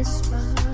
There's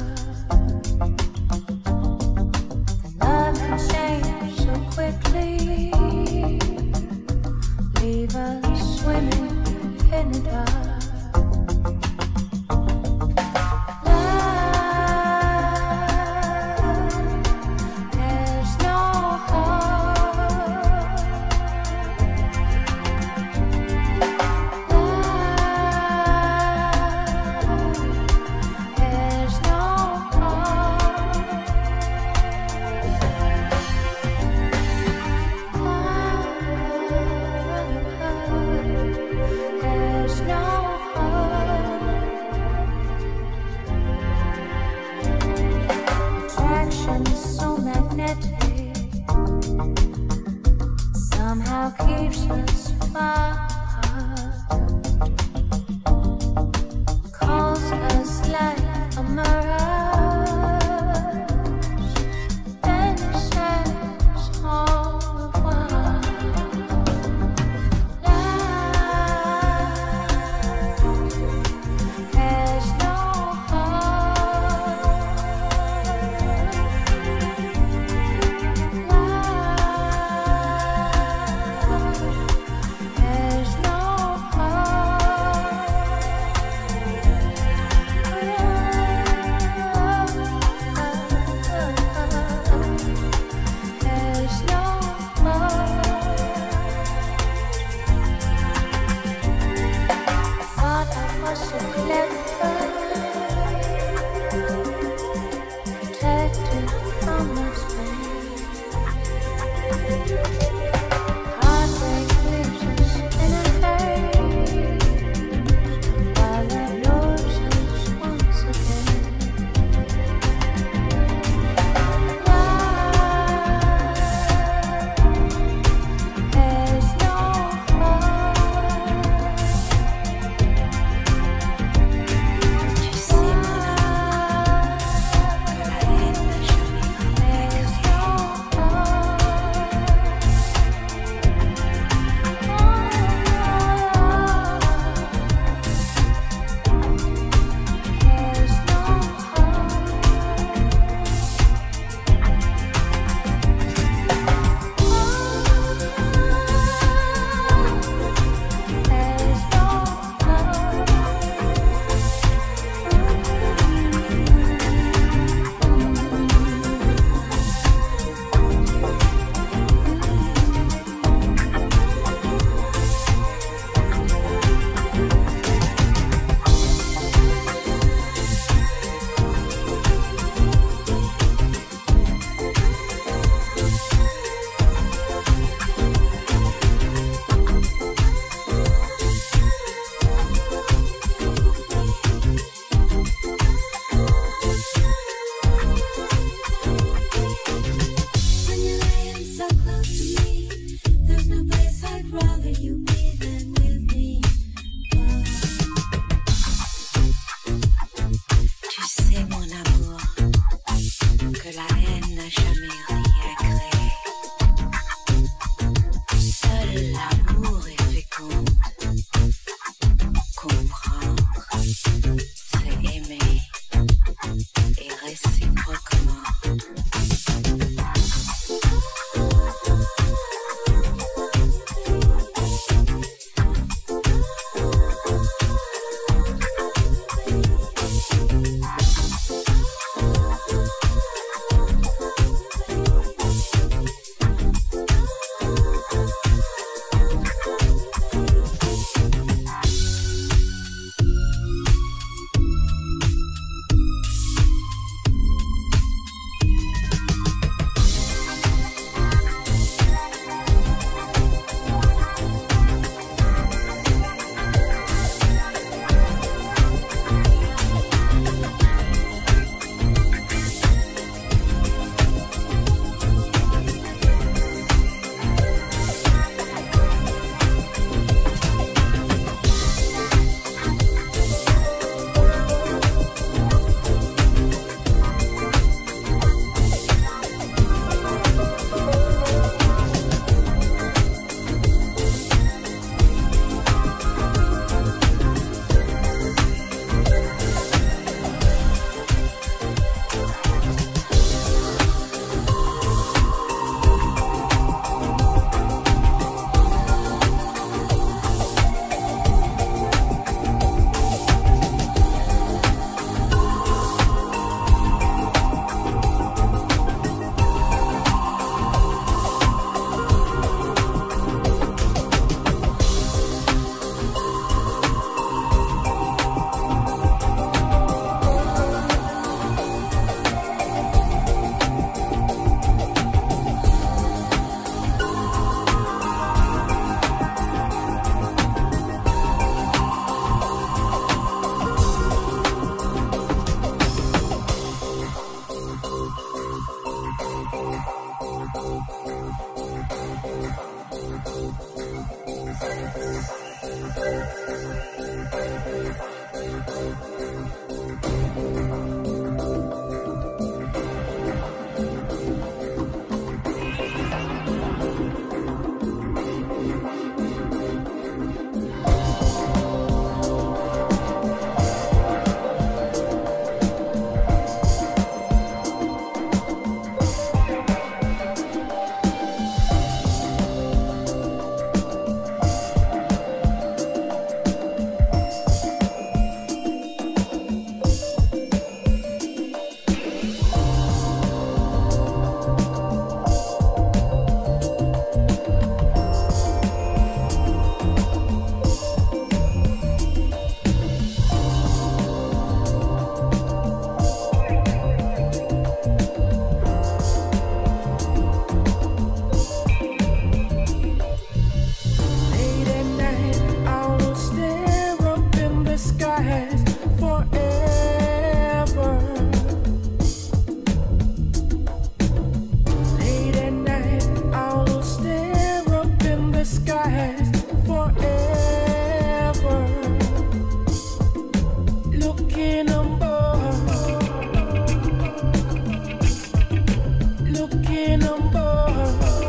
here no more.